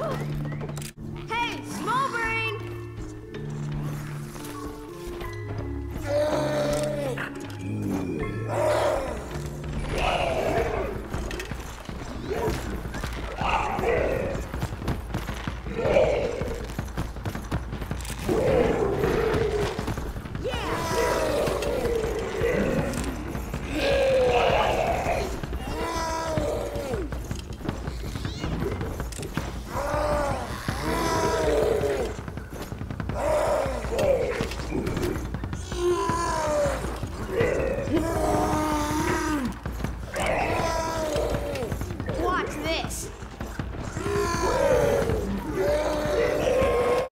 Oh!